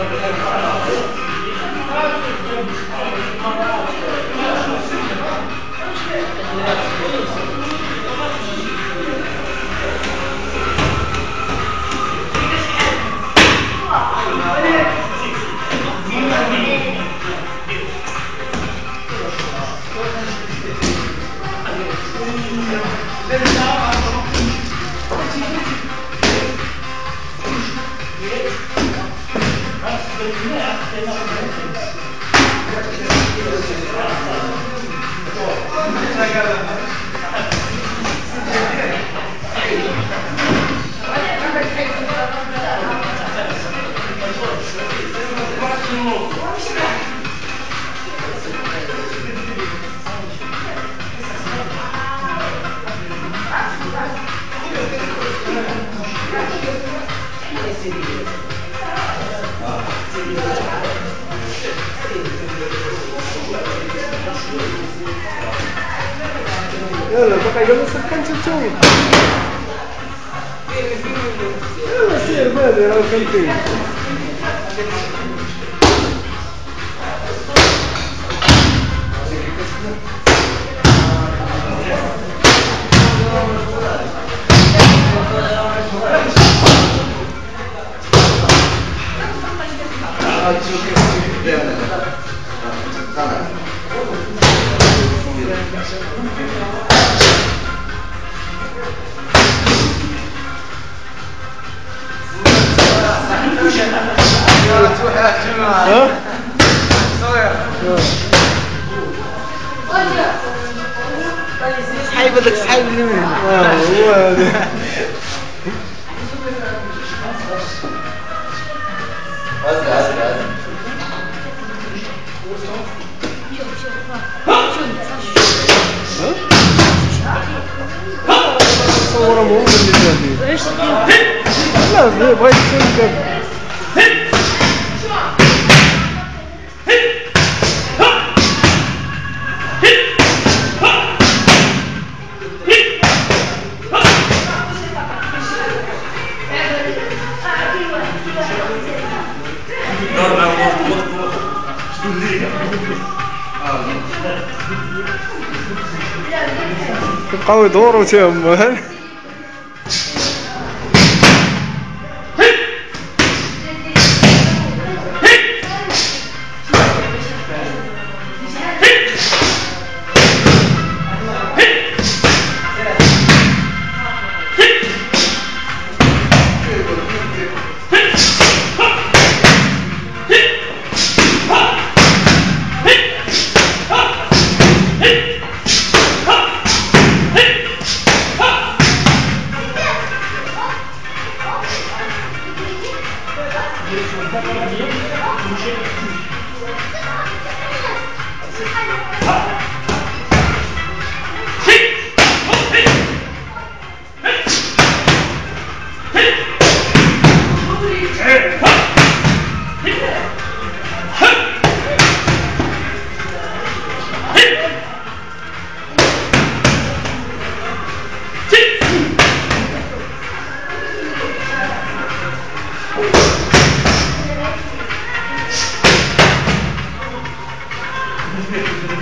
Thank you. Ela tá pegando essa cantinha. Ela, mano, ela cantei. سحيب هذاك هو هذا صورة مو اللي جابي لا بغيت تكون جاب Thank you.